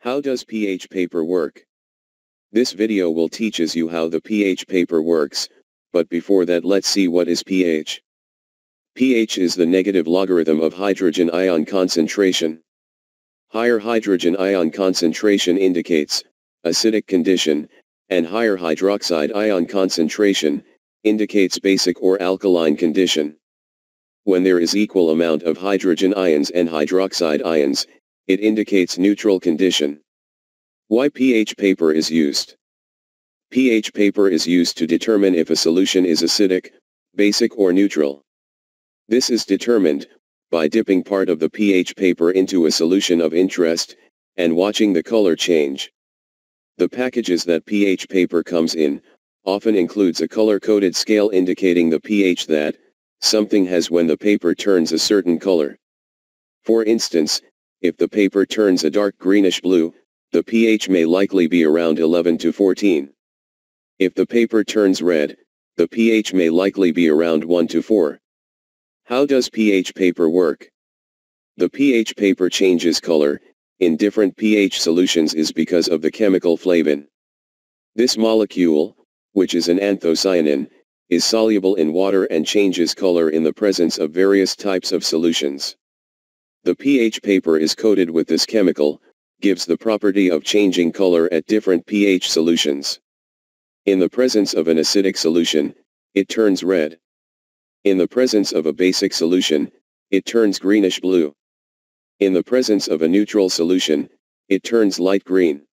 How does pH paper work? This video will teaches you how the pH paper works, but before that let's see what is pH. pH is the negative logarithm of hydrogen ion concentration. Higher hydrogen ion concentration indicates acidic condition, and higher hydroxide ion concentration indicates basic or alkaline condition. When there is equal amount of hydrogen ions and hydroxide ions, it indicates neutral condition. Why pH paper is used? pH paper is used to determine if a solution is acidic, basic or neutral. This is determined, by dipping part of the pH paper into a solution of interest, and watching the color change. The packages that pH paper comes in, often includes a color-coded scale indicating the pH that, something has when the paper turns a certain color. For instance, if the paper turns a dark greenish blue, the pH may likely be around 11 to 14. If the paper turns red, the pH may likely be around 1 to 4. How does pH paper work? The pH paper changes color, in different pH solutions is because of the chemical flavin. This molecule, which is an anthocyanin, is soluble in water and changes color in the presence of various types of solutions. The pH paper is coated with this chemical, gives the property of changing color at different pH solutions. In the presence of an acidic solution, it turns red. In the presence of a basic solution, it turns greenish blue. In the presence of a neutral solution, it turns light green.